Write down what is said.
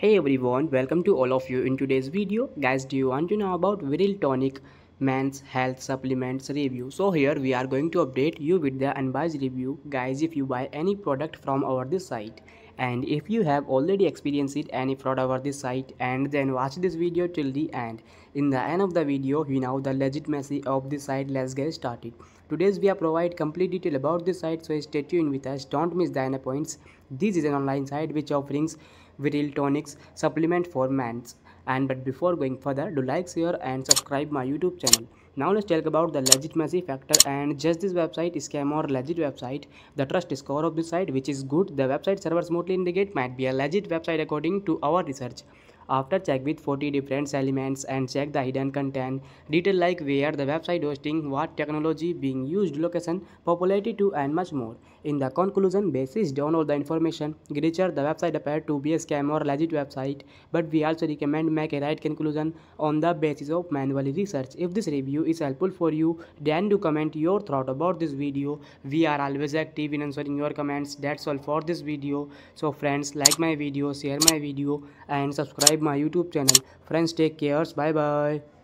Hey everyone, welcome to all of you in today's video. Guys, do you want to know about Viril Tonic Men's Health Supplements review? So here we are going to update you with the unbiased review. Guys, if you buy any product from our this site and if you have already experienced any fraud over this site and then watch this video till the end. In the end of the video, you know the legitimacy of this site. Let's get started. Today's we are provide complete detail about this site so stay tuned with us. Don't miss the points. This is an online site which offerings Viril Tonics supplement for men. And but before going further, do like, share and subscribe my YouTube channel. Now let's talk about the legitimacy factor and just this website is scam or legit website. The trust score of this site which is good. The website server smoothly indicate might be a legit website according to our research after check with 40 different elements and check the hidden content detail like where the website hosting what technology being used location popularity to and much more. In the conclusion basis on all the information Gritcher the website appeared to be a scam or legit website but we also recommend make a right conclusion on the basis of manual research. If this review is helpful for you then do comment your thought about this video. We are always active in answering your comments. That's all for this video. So friends like my video share my video and subscribe my youtube channel. Friends take care. Bye bye